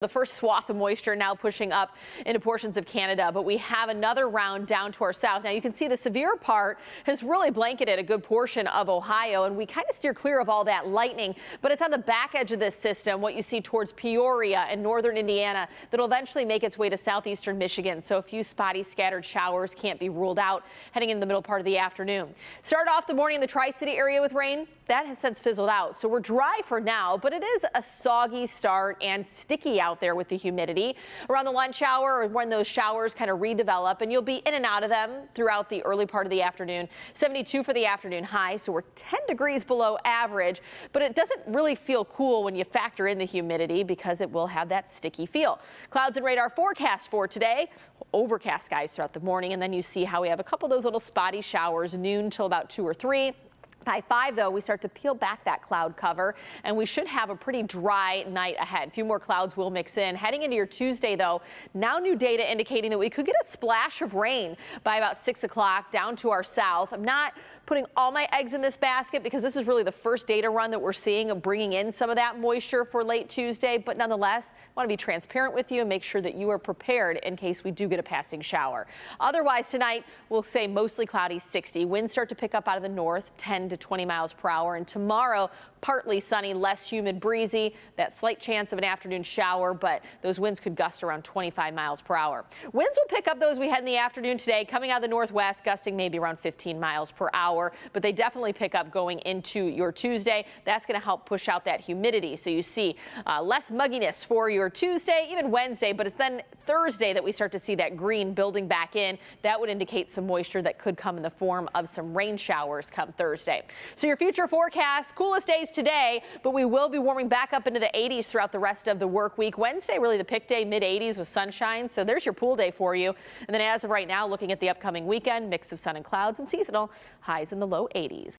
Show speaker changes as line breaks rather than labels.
The first swath of moisture now pushing up into portions of Canada, but we have another round down to our south. Now you can see the severe part has really blanketed a good portion of Ohio, and we kind of steer clear of all that lightning, but it's on the back edge of this system, what you see towards Peoria and northern Indiana, that'll eventually make its way to southeastern Michigan. So a few spotty scattered showers can't be ruled out heading into the middle part of the afternoon. Start off the morning in the Tri-City area with rain. That has since fizzled out, so we're dry for now, but it is a soggy start and sticky out there with the humidity around the lunch hour or when those showers kind of redevelop and you'll be in and out of them throughout the early part of the afternoon. 72 for the afternoon high, so we're 10 degrees below average, but it doesn't really feel cool when you factor in the humidity because it will have that sticky feel. Clouds and radar forecast for today. Overcast skies throughout the morning, and then you see how we have a couple of those little spotty showers noon till about 2 or 3. By 5, though, we start to peel back that cloud cover, and we should have a pretty dry night ahead. A few more clouds will mix in. Heading into your Tuesday, though, now new data indicating that we could get a splash of rain by about 6 o'clock down to our south. I'm not putting all my eggs in this basket because this is really the first data run that we're seeing of bringing in some of that moisture for late Tuesday, but nonetheless, I want to be transparent with you and make sure that you are prepared in case we do get a passing shower. Otherwise, tonight, we'll say mostly cloudy 60. Winds start to pick up out of the north, 10 to 20 miles per hour. And tomorrow, partly sunny, less humid, breezy. That slight chance of an afternoon shower, but those winds could gust around 25 miles per hour. Winds will pick up those we had in the afternoon today, coming out of the northwest, gusting maybe around 15 miles per hour. But they definitely pick up going into your Tuesday. That's going to help push out that humidity. So you see uh, less mugginess for your Tuesday, even Wednesday. But it's then Thursday that we start to see that green building back in. That would indicate some moisture that could come in the form of some rain showers come Thursday. So your future forecast, coolest days today, but we will be warming back up into the 80s throughout the rest of the work week. Wednesday, really the pick day, mid 80s with sunshine. So there's your pool day for you. And then as of right now, looking at the upcoming weekend, mix of sun and clouds and seasonal highs in the low 80s.